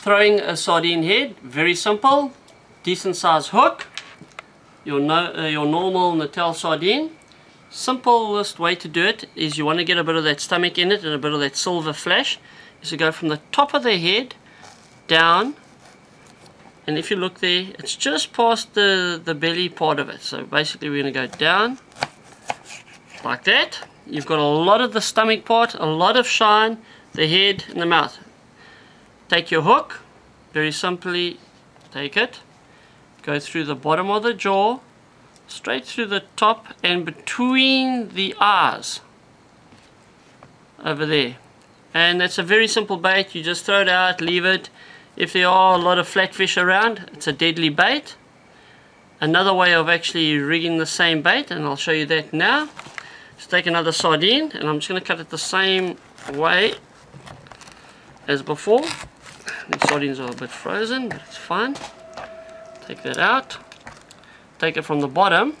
Throwing a sardine head, very simple. Decent size hook. Your, no, uh, your normal Natal sardine. Simplest way to do it is you want to get a bit of that stomach in it and a bit of that silver flash. Is to go from the top of the head down and if you look there it's just past the the belly part of it so basically we're going to go down like that you've got a lot of the stomach part a lot of shine the head and the mouth take your hook very simply take it go through the bottom of the jaw straight through the top and between the eyes over there and that's a very simple bait you just throw it out leave it if there are a lot of flatfish around, it's a deadly bait. Another way of actually rigging the same bait, and I'll show you that now, is take another sardine, and I'm just going to cut it the same way as before. The sardines are a bit frozen, but it's fine. Take that out. Take it from the bottom.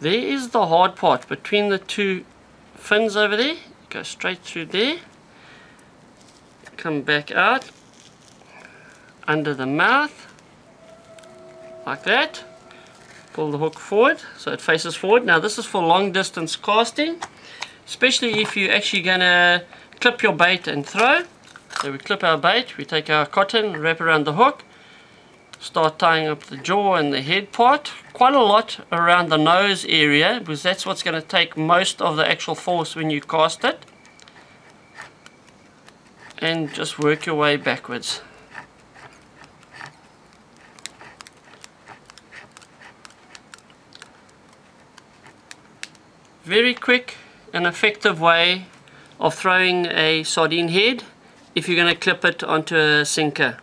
There is the hard part between the two fins over there. Go straight through there. Come back out under the mouth like that pull the hook forward so it faces forward now this is for long distance casting especially if you're actually gonna clip your bait and throw so we clip our bait we take our cotton wrap around the hook start tying up the jaw and the head part. Quite a lot around the nose area because that's what's going to take most of the actual force when you cast it. And just work your way backwards. Very quick and effective way of throwing a sardine head if you're going to clip it onto a sinker.